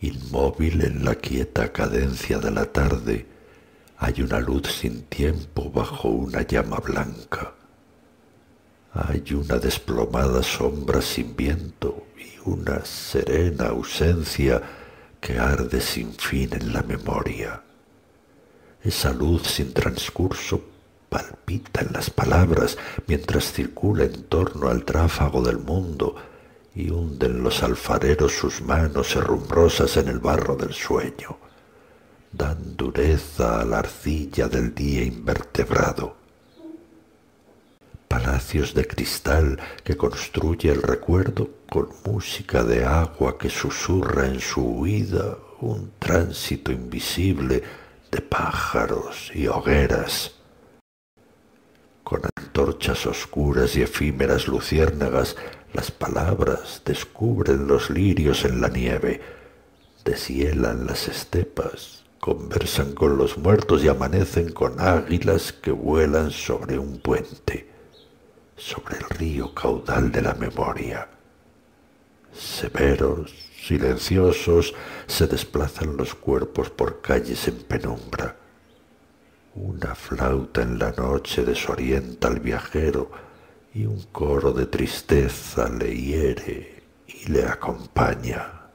Inmóvil en la quieta cadencia de la tarde, hay una luz sin tiempo bajo una llama blanca. Hay una desplomada sombra sin viento y una serena ausencia que arde sin fin en la memoria. Esa luz sin transcurso palpita en las palabras mientras circula en torno al tráfago del mundo y hunden los alfareros sus manos herrumbrosas en el barro del sueño, dan dureza a la arcilla del día invertebrado. Palacios de cristal que construye el recuerdo con música de agua que susurra en su huida un tránsito invisible de pájaros y hogueras. Con antorchas oscuras y efímeras luciérnagas, las palabras descubren los lirios en la nieve, deshielan las estepas, conversan con los muertos y amanecen con águilas que vuelan sobre un puente, sobre el río caudal de la memoria. Severos, silenciosos, se desplazan los cuerpos por calles en penumbra. Una flauta en la noche desorienta al viajero y un coro de tristeza le hiere y le acompaña.